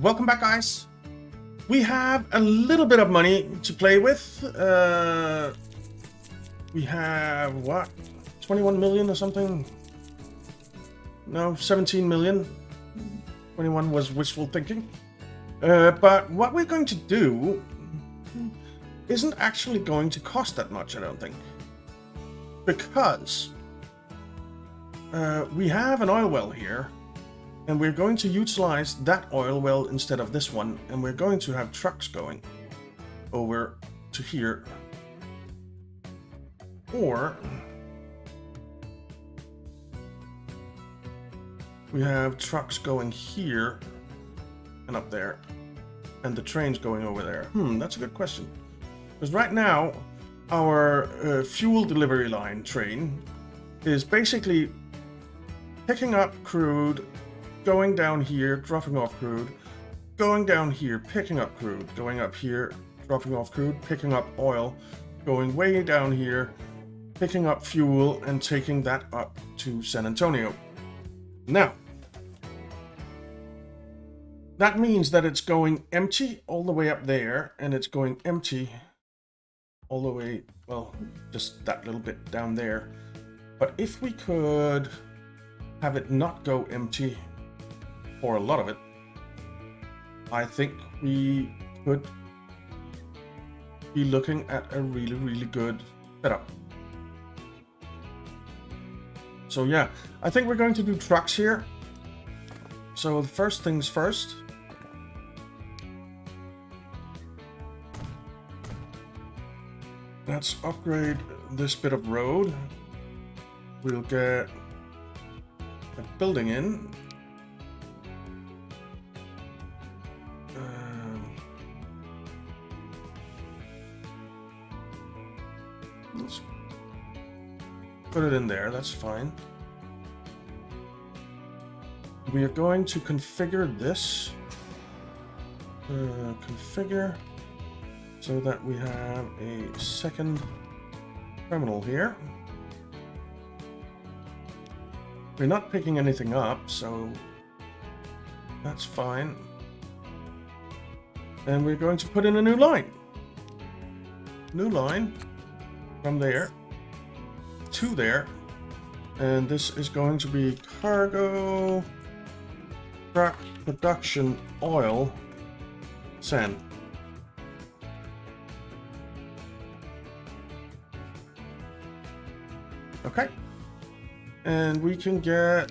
welcome back, guys. We have a little bit of money to play with. Uh, we have, what, 21 million or something? No, 17 million. 21 was wishful thinking. Uh, but what we're going to do isn't actually going to cost that much, I don't think. Because uh, we have an oil well here, and we're going to utilize that oil well instead of this one, and we're going to have trucks going over to here. Or we have trucks going here and up there, and the trains going over there. Hmm, that's a good question. Because right now, our uh, fuel delivery line train is basically picking up crude, going down here, dropping off crude, going down here, picking up crude, going up here, dropping off crude, picking up oil, going way down here, picking up fuel, and taking that up to San Antonio. Now, that means that it's going empty all the way up there, and it's going empty all the way, well, just that little bit down there. But if we could have it not go empty, or a lot of it, I think we could be looking at a really, really good setup. So yeah, I think we're going to do trucks here. So first things first, Let's upgrade this bit of road. We'll get a building in. In there, that's fine. We are going to configure this. Uh, configure so that we have a second terminal here. We're not picking anything up, so that's fine. And we're going to put in a new line. New line from there to there. And this is going to be cargo truck production oil sand. Okay. And we can get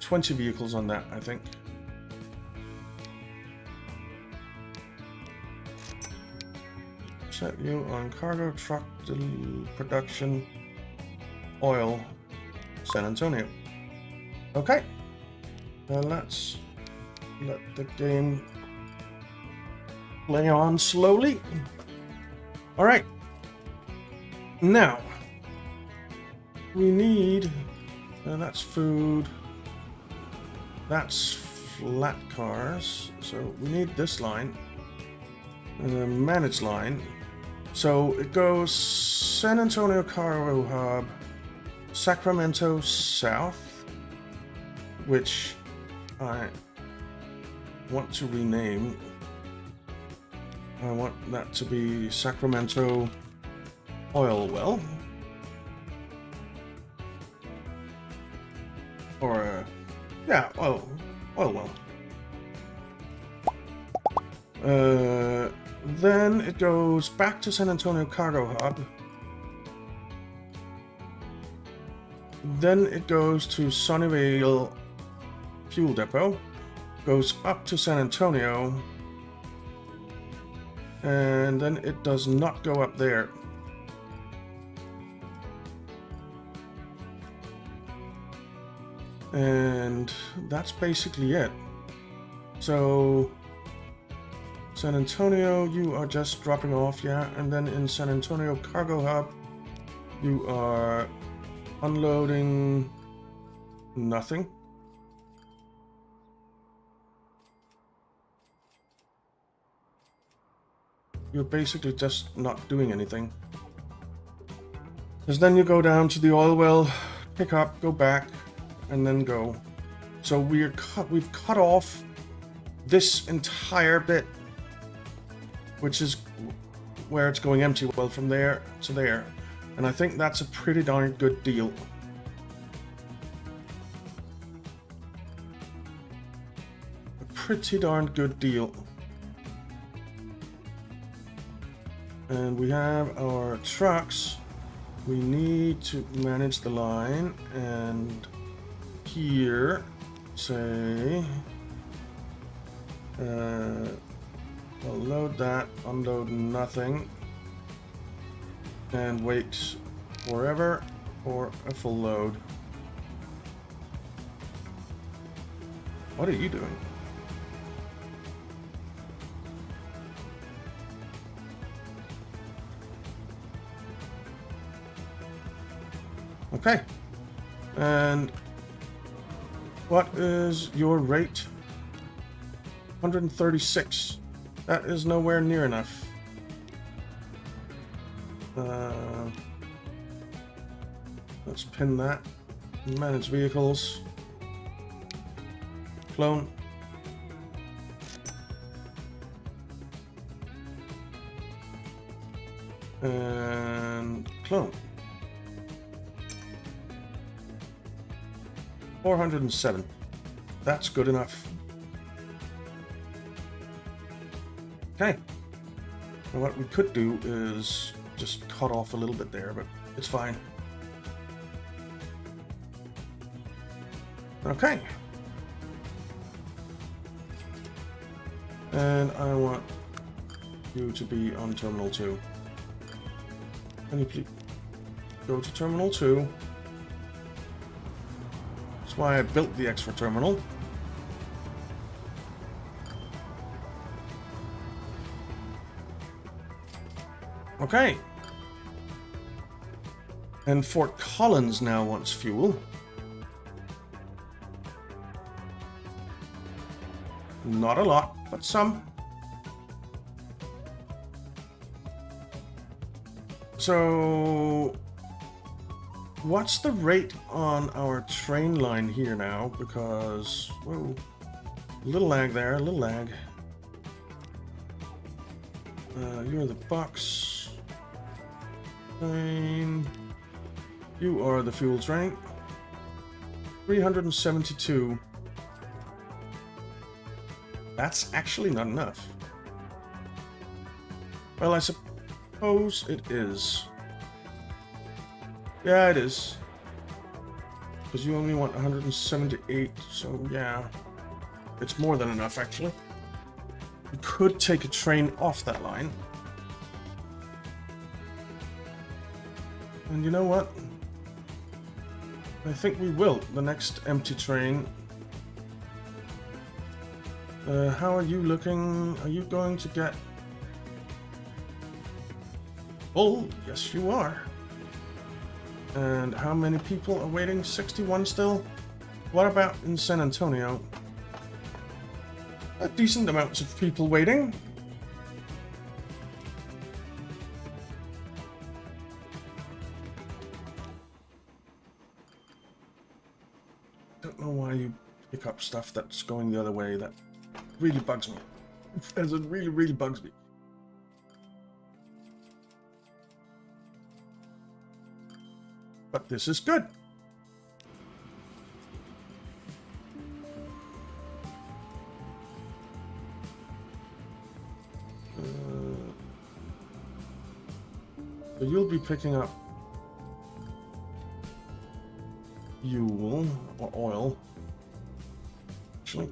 20 vehicles on that, I think. Set you on cargo truck production oil San Antonio. Okay. Now let's let the game play on slowly. All right. Now, we need, uh, that's food, that's flat cars, so we need this line, the manage line. So it goes San Antonio Cargo Hub, Sacramento South, which I want to rename. I want that to be Sacramento oil well. Or, uh, yeah, oil, oil well. Uh, then it goes back to San Antonio Cargo Hub. Then it goes to Sunnyvale Fuel Depot. Goes up to San Antonio. And then it does not go up there. And that's basically it. So, San Antonio, you are just dropping off, yeah? And then in San Antonio Cargo Hub, you are unloading nothing. You're basically just not doing anything. Because then you go down to the oil well, pick up, go back, and then go. So we're cut, we've cut off this entire bit, which is where it's going empty. Well, from there to there. And I think that's a pretty darn good deal. A pretty darn good deal. And we have our trucks. We need to manage the line and here say uh, will load that, unload nothing and wait forever for a full load. What are you doing? Okay. And what is your rate? 136. That is nowhere near enough. Uh, let's pin that. Manage vehicles. Clone. And clone. 407. That's good enough. Okay. What we could do is just cut off a little bit there, but it's fine. Okay. And I want you to be on Terminal 2. Can you please go to Terminal 2? That's why I built the extra terminal. Okay. And Fort Collins now wants fuel. Not a lot, but some. So, what's the rate on our train line here now? Because, whoa, a little lag there, a little lag. Uh, you're the box. Train. You are the fuel train. 372. That's actually not enough. Well, I suppose it is. Yeah, it is. Because you only want 178, so yeah. It's more than enough, actually. You could take a train off that line. And you know what? I think we will. The next empty train. Uh, how are you looking? Are you going to get... Oh, yes you are. And how many people are waiting? 61 still? What about in San Antonio? A decent amount of people waiting. Pick up stuff that's going the other way that really bugs me. As it really, really bugs me. But this is good. Uh, so you'll be picking up fuel or oil actually.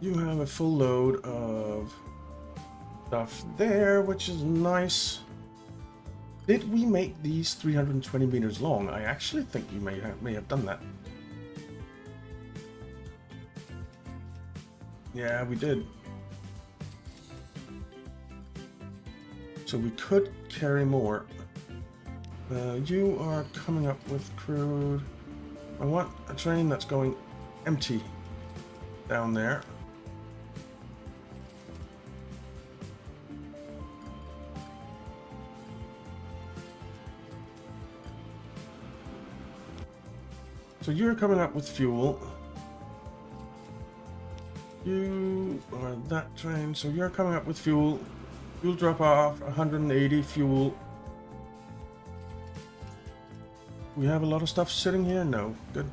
You have a full load of stuff there, which is nice. Did we make these 320 meters long? I actually think you may have, may have done that. Yeah, we did. So we could carry more. Uh, you are coming up with crude. I want a train that's going empty down there. So you're coming up with fuel. You are that train, so you're coming up with fuel. You'll drop off 180 fuel we have a lot of stuff sitting here? No. Good.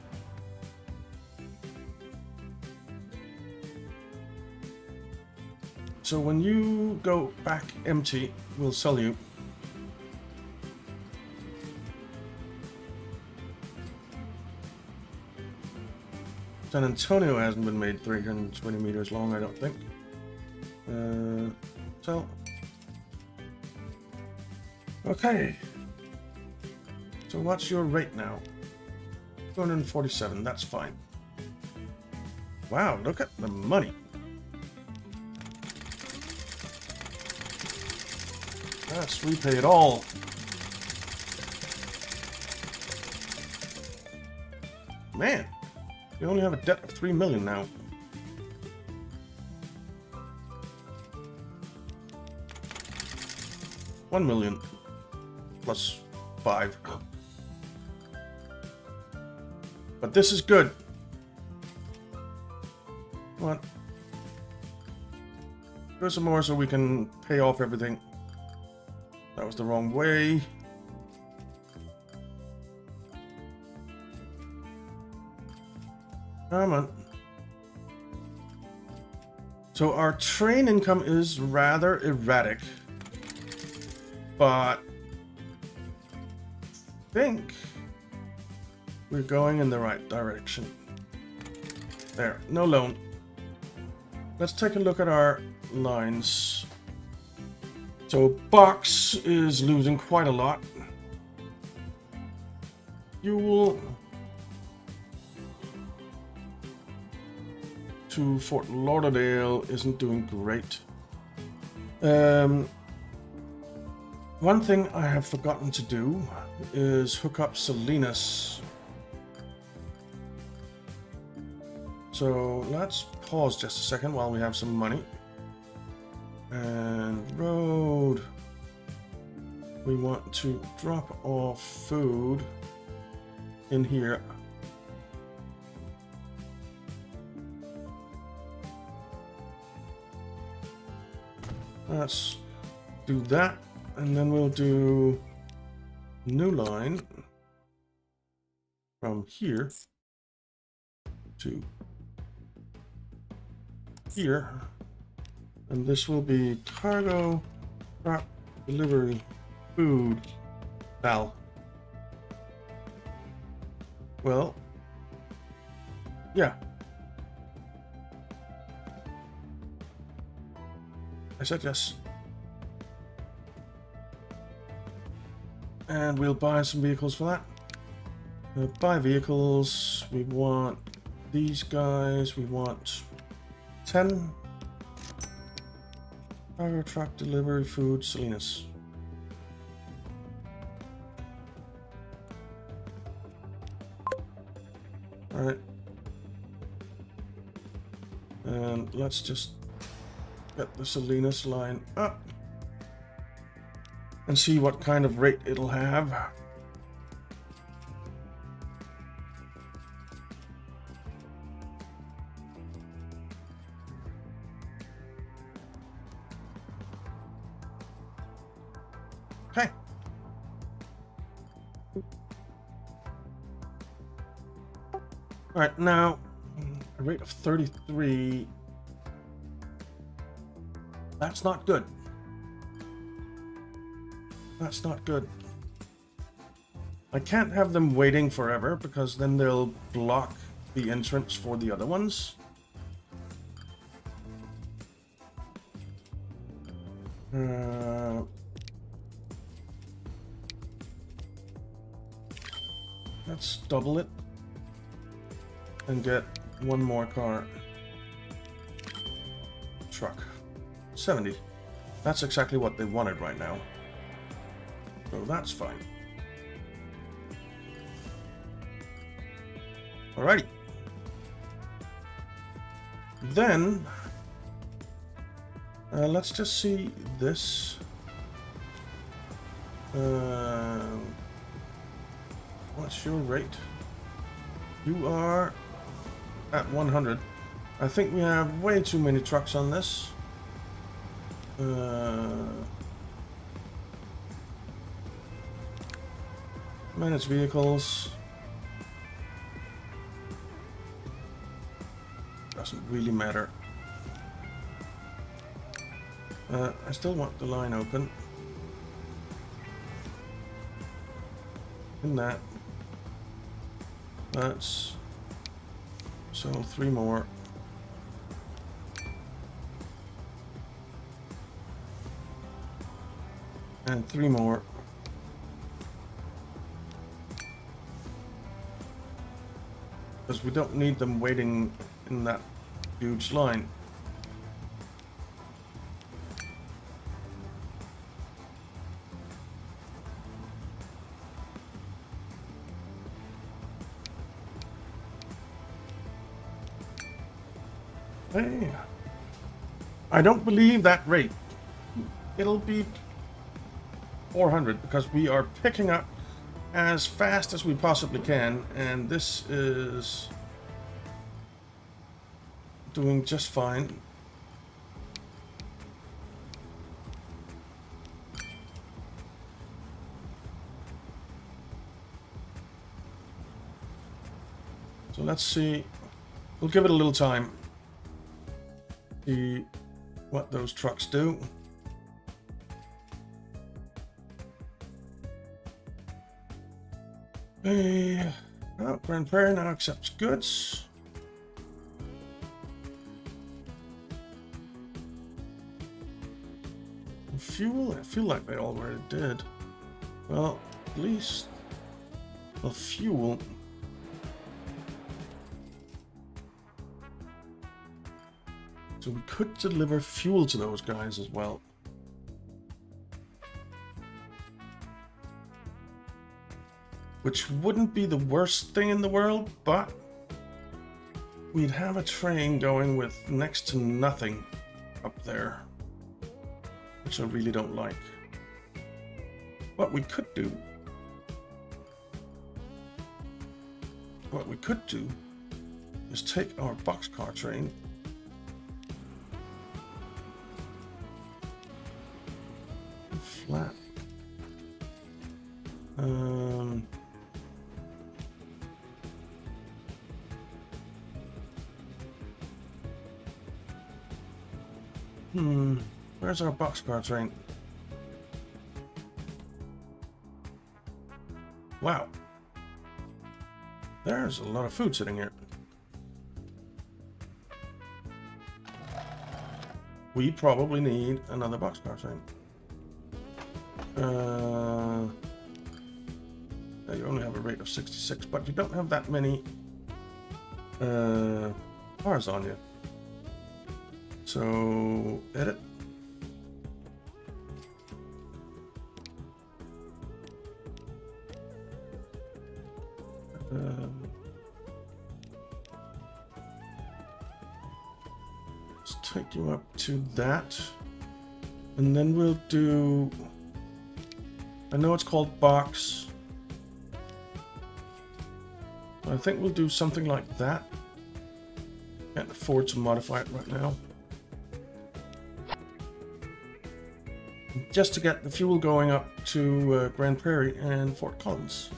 So when you go back empty, we'll sell you. San Antonio hasn't been made 320 meters long, I don't think. Uh, so. Okay. So what's your rate now? 247, that's fine. Wow, look at the money. Yes, we pay it all. Man, we only have a debt of 3 million now. One million plus five. But this is good. What? Do some more so we can pay off everything. That was the wrong way. Come on. So our train income is rather erratic. But... I think we're going in the right direction. There, no loan. Let's take a look at our lines. So Box is losing quite a lot. Fuel to Fort Lauderdale isn't doing great. Um, one thing I have forgotten to do is hook up Salinas. So let's pause just a second while we have some money. And road. We want to drop off food in here. Let's do that, and then we'll do new line from here to here. And this will be cargo, truck, delivery, food, Val. Well, yeah. I said yes. And we'll buy some vehicles for that. Uh, buy vehicles. We want these guys. We want 10 Cargo truck, delivery, food, Salinas. Alright. And let's just get the Salinas line up and see what kind of rate it'll have. Now, a rate of 33. That's not good. That's not good. I can't have them waiting forever because then they'll block the entrance for the other ones. One more car. Truck. 70. That's exactly what they wanted right now. So that's fine. Alrighty. Then, uh, let's just see this. Uh, what's your rate? You are at 100. I think we have way too many trucks on this. Uh, manage vehicles. Doesn't really matter. Uh, I still want the line open. In that. That's... So three more. And three more. Because we don't need them waiting in that huge line. I don't believe that rate. It'll be 400 because we are picking up as fast as we possibly can and this is doing just fine. So let's see. We'll give it a little time. See what those trucks do. Hey, oh, Grand Prairie now accepts goods. Fuel? I feel like they already did. Well, at least... Well, fuel... So we could deliver fuel to those guys as well. Which wouldn't be the worst thing in the world, but we'd have a train going with next to nothing up there which I really don't like. What we could do, what we could do is take our boxcar train flat. Um, hmm. Where's our boxcar train? Wow. There's a lot of food sitting here. We probably need another boxcar train. Uh, you only have a rate of 66, but you don't have that many uh, cars on you. So, edit. Let's take You up to that. And then we'll do... I know it's called box. I think we'll do something like that. Can't afford to modify it right now. Just to get the fuel going up to uh, Grand Prairie and Fort Collins.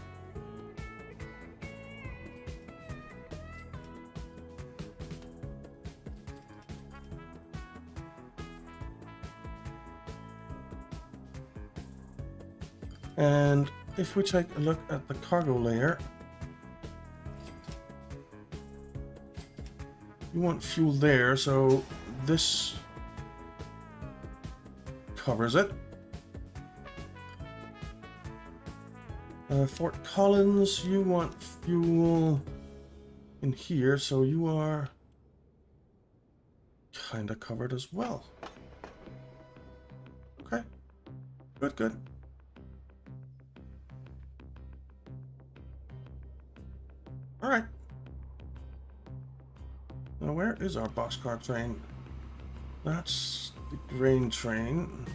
And if we take a look at the cargo layer, you want fuel there, so this covers it. Uh, Fort Collins, you want fuel in here, so you are kind of covered as well. Okay, good, good. Is our boxcar train? That's the grain train.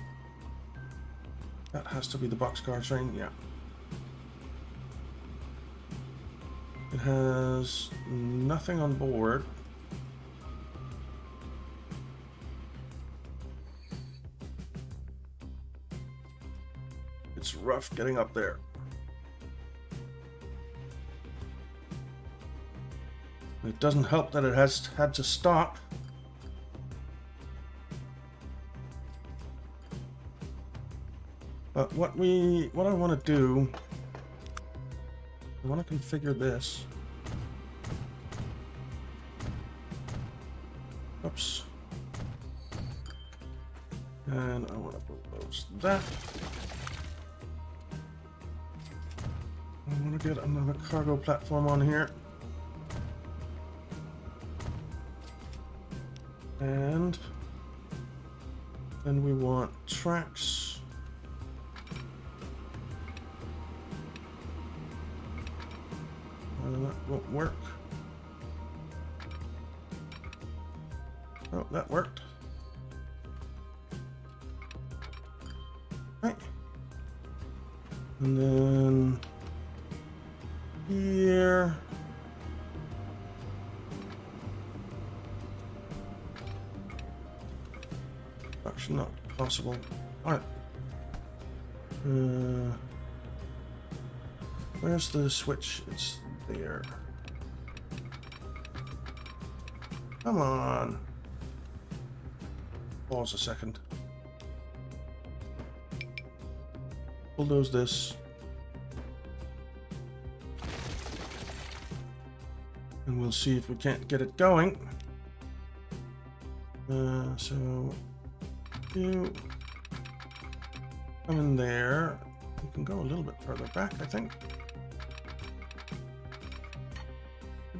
That has to be the boxcar train, yeah. It has nothing on board. It's rough getting up there. It doesn't help that it has had to stop. But what we, what I want to do, I want to configure this. Oops. And I want to close that. I want to get another cargo platform on here. And then we want tracks. Uh, that won't work. Oh, that worked. Possible. Alright. Uh, where's the switch? It's there. Come on. Pause a second. Bulldoze this. And we'll see if we can't get it going. Uh, so you come in there. You can go a little bit further back, I think.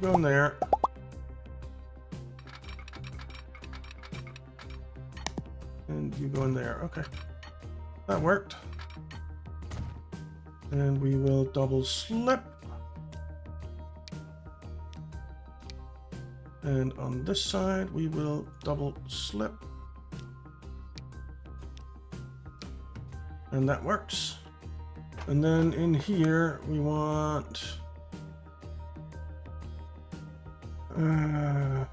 Go in there. And you go in there. Okay. That worked. And we will double slip. And on this side, we will double slip. And that works. And then in here, we want... Uh,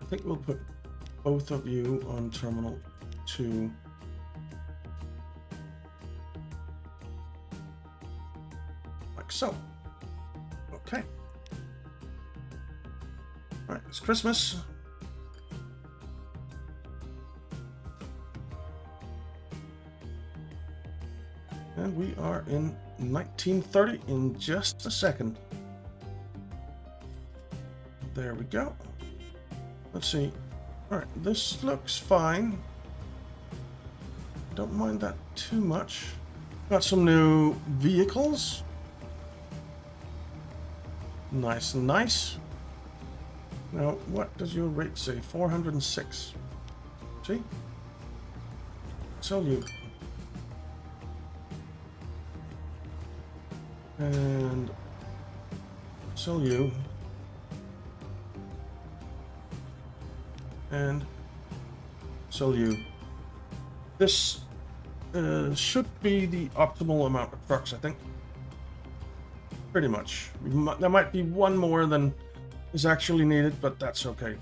I think we'll put both of you on terminal 2. Like so. Okay. All right, it's Christmas. And we are in 1930 in just a second. There we go. Let's see. All right, this looks fine. Don't mind that too much. Got some new vehicles. Nice, nice. Now, what does your rate say? 406. See? Sell you. And sell you. And sell you. This uh, should be the optimal amount of trucks, I think. Pretty much. There might be one more than is actually needed, but that's okay.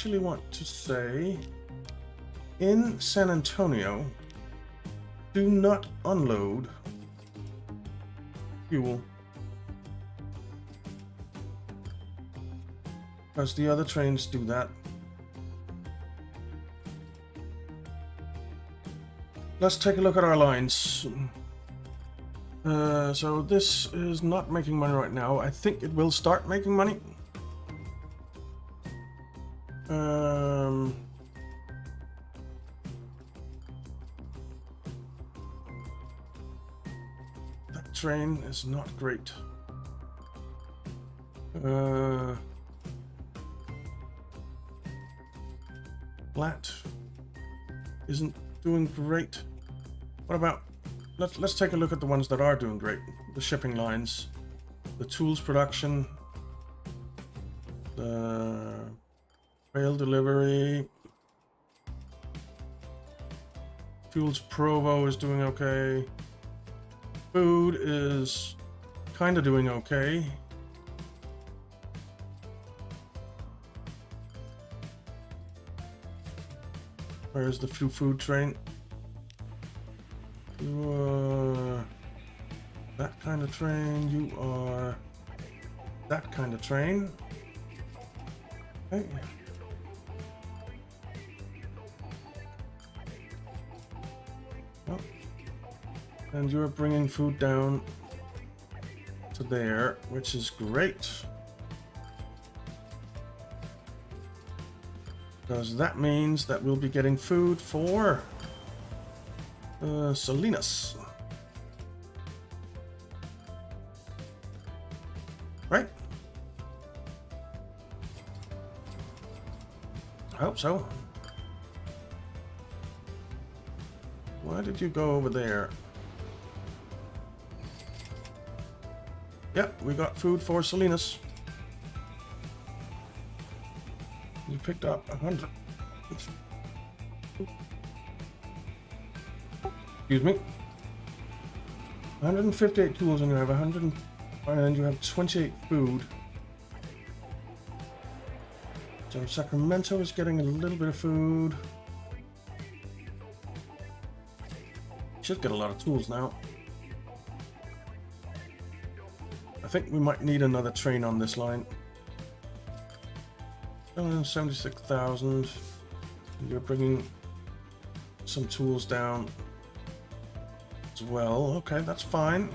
Actually want to say, in San Antonio, do not unload fuel. Because the other trains do that. Let's take a look at our lines. Uh, so this is not making money right now. I think it will start making money. Um, that train is not great. Uh, flat isn't doing great. What about let's let's take a look at the ones that are doing great. The shipping lines, the tools production, the rail delivery. Fuels Provo is doing okay. Food is kind of doing okay. Where's the food train? You are that kind of train. You are that kind of train. Okay. And you're bringing food down to there, which is great. Because that means that we'll be getting food for uh, Salinas. Right? I hope so. Why did you go over there? Yep, we got food for Salinas. You picked up a hundred. Excuse me. 158 tools and you have 100 and you have 28 food. So Sacramento is getting a little bit of food. Should get a lot of tools now. Think we might need another train on this line. 76,000. You're bringing some tools down as well. Okay, that's fine.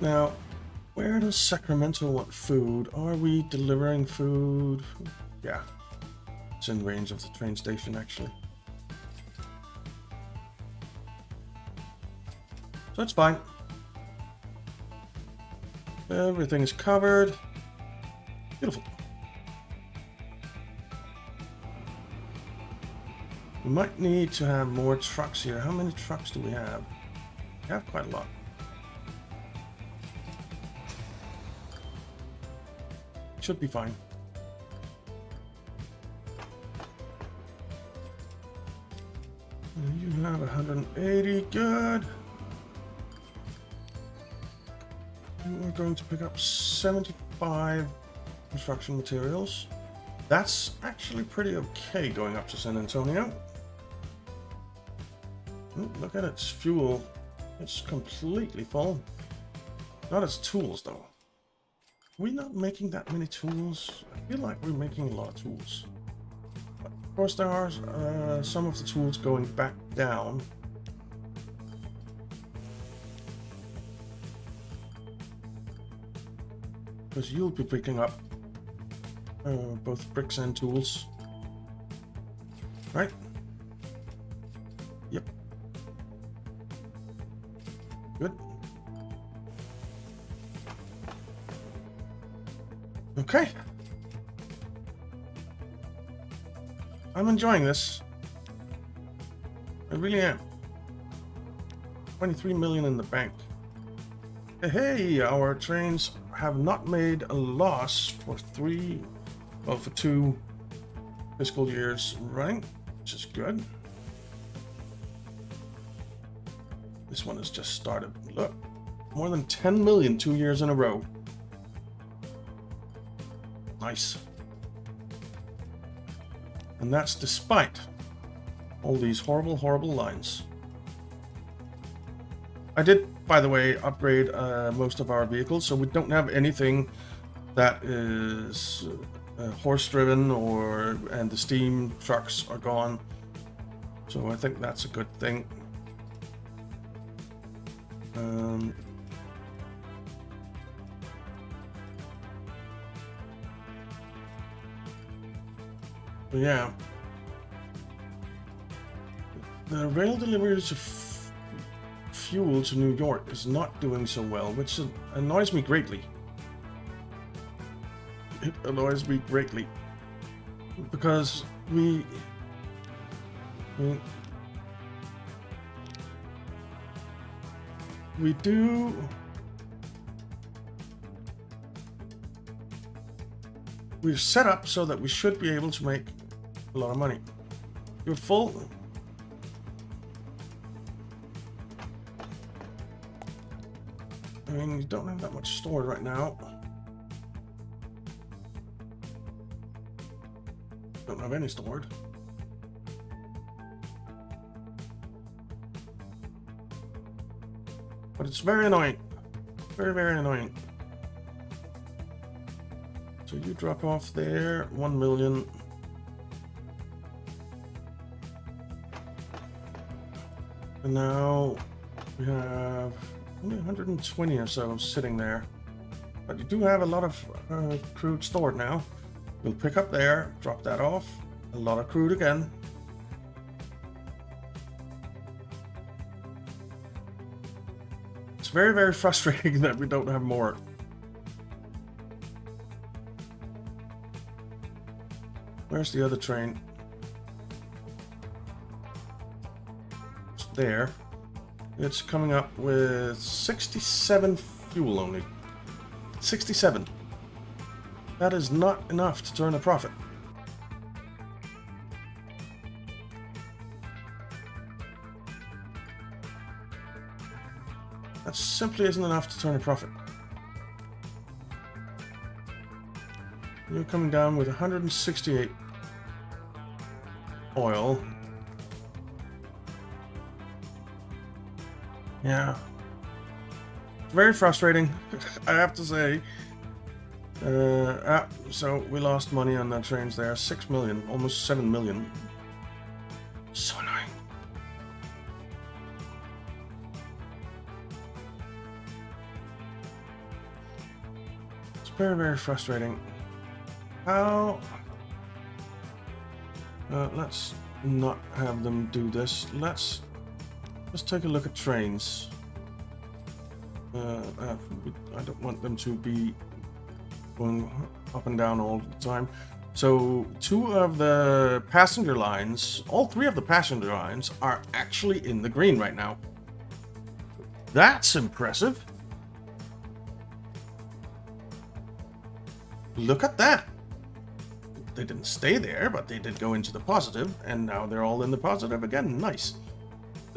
Now, where does Sacramento want food? Are we delivering food? Yeah. It's in range of the train station, actually. It's fine. Everything is covered. Beautiful. We might need to have more trucks here. How many trucks do we have? We have quite a lot. Should be fine. You have 180, good. You are going to pick up 75 construction materials. That's actually pretty okay going up to San Antonio. Look at its fuel. It's completely full. Not its tools, though. We're not making that many tools? I feel like we're making a lot of tools. But of course, there are uh, some of the tools going back down. Because you'll be picking up uh, both bricks and tools. Right? Yep. Good. Okay. I'm enjoying this. I really am. 23 million in the bank. Hey, our trains have not made a loss for three, well, for two fiscal years running, which is good. This one has just started. Look, more than 10 million two years in a row. Nice. And that's despite all these horrible, horrible lines. I did, by the way, upgrade uh, most of our vehicles, so we don't have anything that is uh, horse-driven or and the steam trucks are gone. So I think that's a good thing. Um, yeah. The rail deliveries fuel to New York is not doing so well, which annoys me greatly. It annoys me greatly. Because we... we we do we're set up so that we should be able to make a lot of money. You're full. I mean, you don't have that much stored right now. Don't have any stored. But it's very annoying. Very, very annoying. So you drop off there, 1 million. And now we have only 120 or so sitting there. But you do have a lot of uh, crude stored now. We'll pick up there, drop that off. A lot of crude again. It's very, very frustrating that we don't have more. Where's the other train? It's there. It's coming up with 67 fuel only. 67. That is not enough to turn a profit. That simply isn't enough to turn a profit. You're coming down with 168 oil. Yeah. Very frustrating, I have to say. Uh, ah, so we lost money on that trains there. Six million, almost seven million. So annoying. It's very, very frustrating. How... Uh, let's not have them do this. Let's let's take a look at trains. Uh, uh, I don't want them to be going up and down all the time. So two of the passenger lines, all three of the passenger lines are actually in the green right now. That's impressive. Look at that they didn't stay there, but they did go into the positive, and now they're all in the positive again. Nice.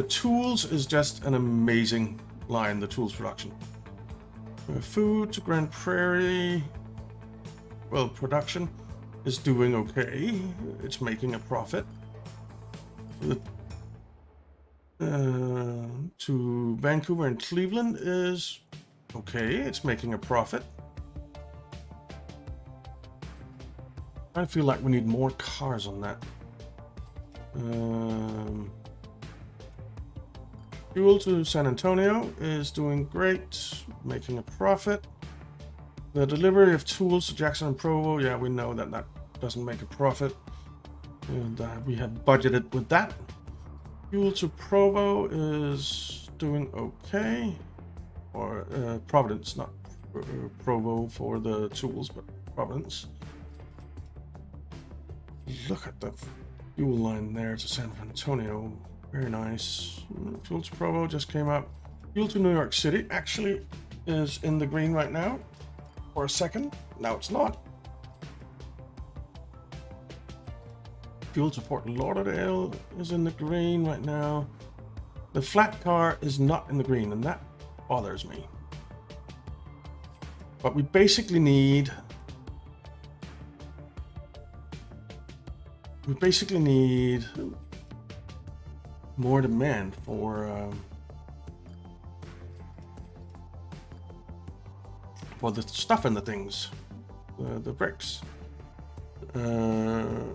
The tools is just an amazing line, the tools production. Food to Grand Prairie. Well, production is doing okay. It's making a profit. Uh, to Vancouver and Cleveland is okay. It's making a profit. I feel like we need more cars on that. Um, fuel to San Antonio is doing great, making a profit. The delivery of tools to Jackson and Provo, yeah, we know that that doesn't make a profit. And uh, we have budgeted with that. Fuel to Provo is doing okay. Or uh, Providence, not uh, Provo for the tools, but Providence. Look at the fuel line there to San Antonio. Very nice. Fuel to Provo just came up. Fuel to New York City actually is in the green right now. For a second. Now it's not. Fuel to Fort Lauderdale is in the green right now. The flat car is not in the green, and that bothers me. But we basically need we basically need more demand for um, for the stuff in the things, the, the bricks. Uh,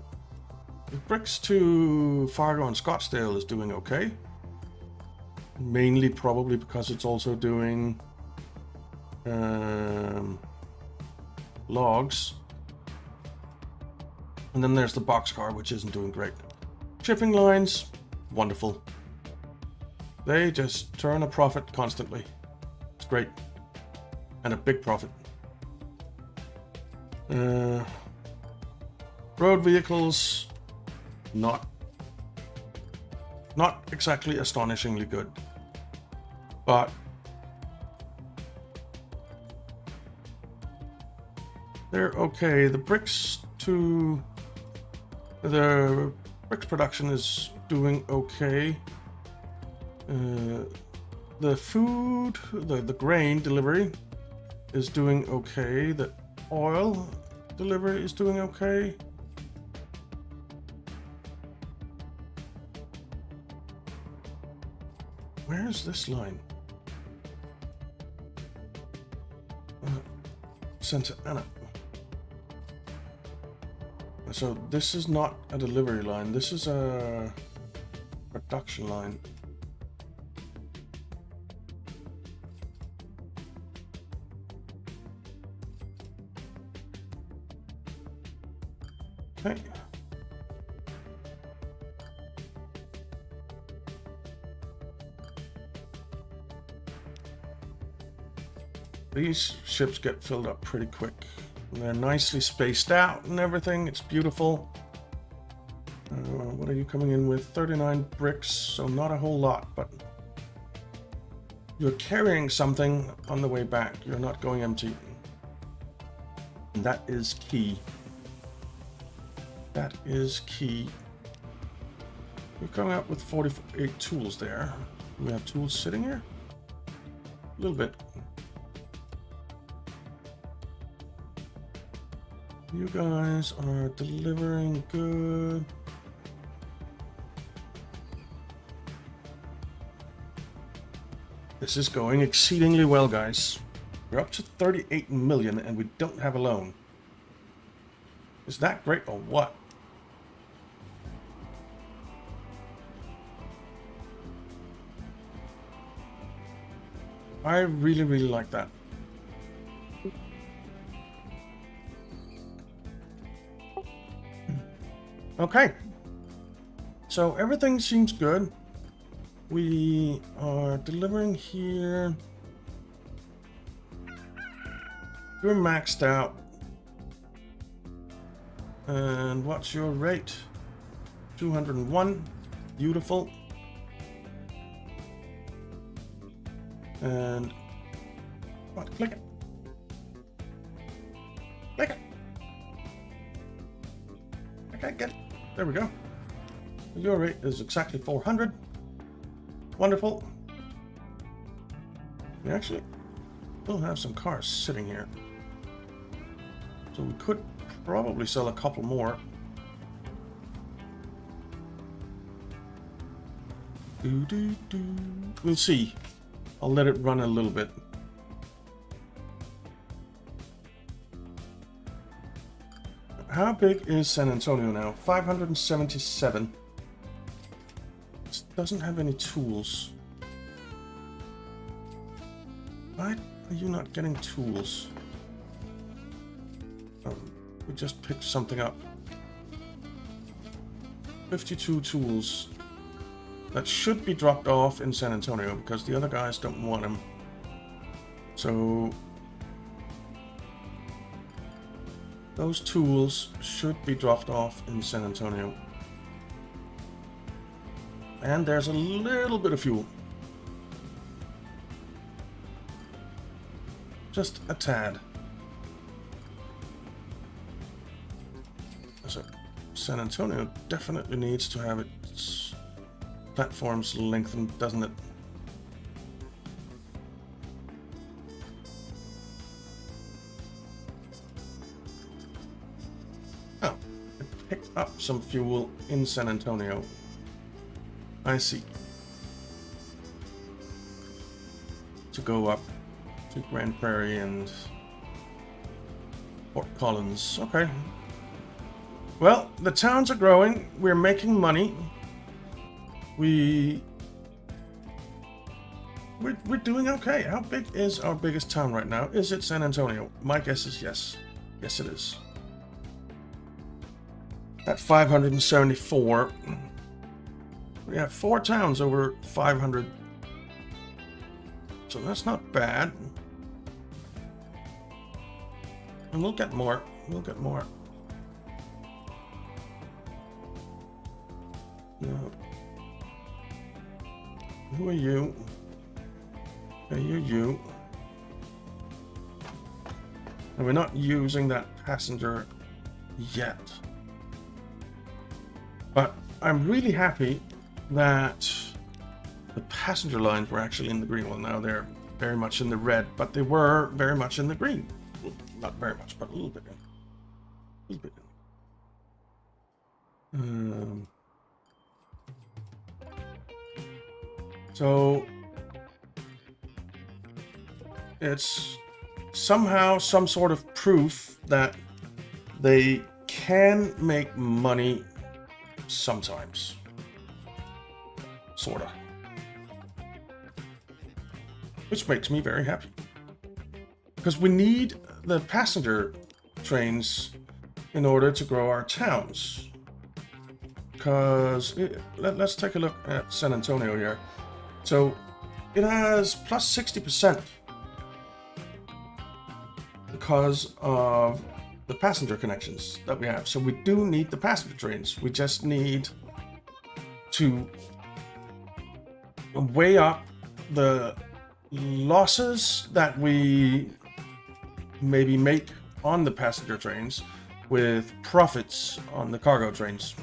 the bricks to Fargo and Scottsdale is doing okay. Mainly probably because it's also doing um, logs and then there's the boxcar, which isn't doing great. Shipping lines, wonderful. They just turn a profit constantly. It's great. And a big profit. Uh, road vehicles, not not exactly astonishingly good. But they're okay. The bricks to the bricks production is doing okay. Uh, the food, the, the grain delivery is doing okay. The oil delivery is doing okay. Where is this line? Uh, Santa Ana. So this is not a delivery line. This is a production line. Okay. These ships get filled up pretty quick. They're nicely spaced out and everything. It's beautiful. Coming in with? 39 bricks, so not a whole lot, but you're carrying something on the way back. You're not going empty. And that is key. That is key. We're coming up with 48 tools there. We have tools sitting here? A little bit. You guys are delivering good. This is going exceedingly well, guys. We're up to 38 million and we don't have a loan. Is that great or what? I really, really like that. Okay. So everything seems good. We are delivering here. You're maxed out. And what's your rate? 201. Beautiful. And what? Click it. Click it. Okay, get it. There we go. Your rate is exactly 400. Wonderful. We actually will have some cars sitting here. So we could probably sell a couple more. Do, do, do. We'll see. I'll let it run a little bit. How big is San Antonio now? 577. Doesn't have any tools. Why are you not getting tools? Um, we just picked something up. 52 tools. That should be dropped off in San Antonio because the other guys don't want them. So Those tools should be dropped off in San Antonio. And there's a little bit of fuel. Just a tad. So San Antonio definitely needs to have its platforms lengthened, doesn't it? Oh, I picked up some fuel in San Antonio. I see. To go up to Grand Prairie and Fort Collins. Okay. Well, the towns are growing. We're making money. We... We're, we're doing okay. How big is our biggest town right now? Is it San Antonio? My guess is yes. Yes, it is. At 574, we have four towns over 500 So that's not bad. And we'll get more. We'll get more. Who are you? Are you you? And we're not using that passenger yet. But I'm really happy that the passenger lines were actually in the green. Well, now they're very much in the red, but they were very much in the green. Not very much, but a little bit in. A little bit in. Um, so it's somehow some sort of proof that they can make money sometimes. Sorta. Which makes me very happy. Because we need the passenger trains in order to grow our towns. Because, eh, let, us take a look at San Antonio here. So, it has plus 60% because of the passenger connections that we have. So we do need the passenger trains. We just need to weigh up the losses that we maybe make on the passenger trains with profits on the cargo trains.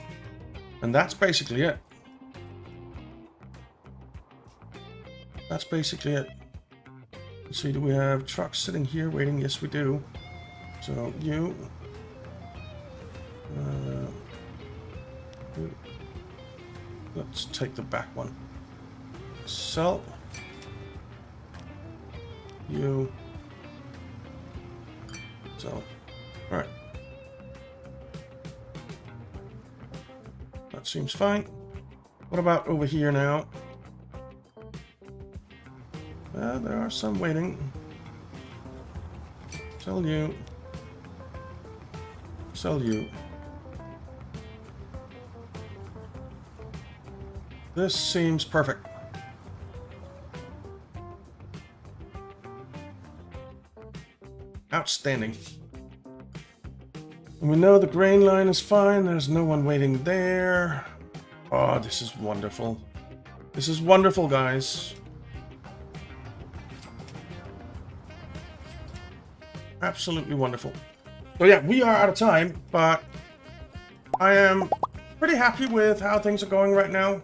And that's basically it. That's basically it. Let's see, do we have trucks sitting here waiting? Yes, we do. So, you... Uh, let's take the back one. Sell. You. So, alright. That seems fine. What about over here now? Uh, there are some waiting. Sell you. Sell you. This seems perfect. Outstanding. And we know the grain line is fine. There's no one waiting there. Oh, this is wonderful. This is wonderful, guys. Absolutely wonderful. So yeah, we are out of time, but I am pretty happy with how things are going right now.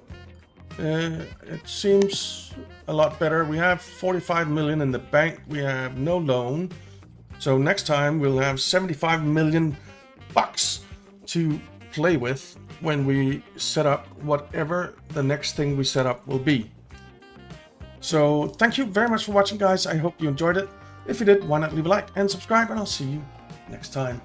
Uh, it seems a lot better. We have 45 million in the bank. We have no loan. So next time we'll have 75 million bucks to play with when we set up whatever the next thing we set up will be. So thank you very much for watching guys. I hope you enjoyed it. If you did, why not leave a like and subscribe and I'll see you next time.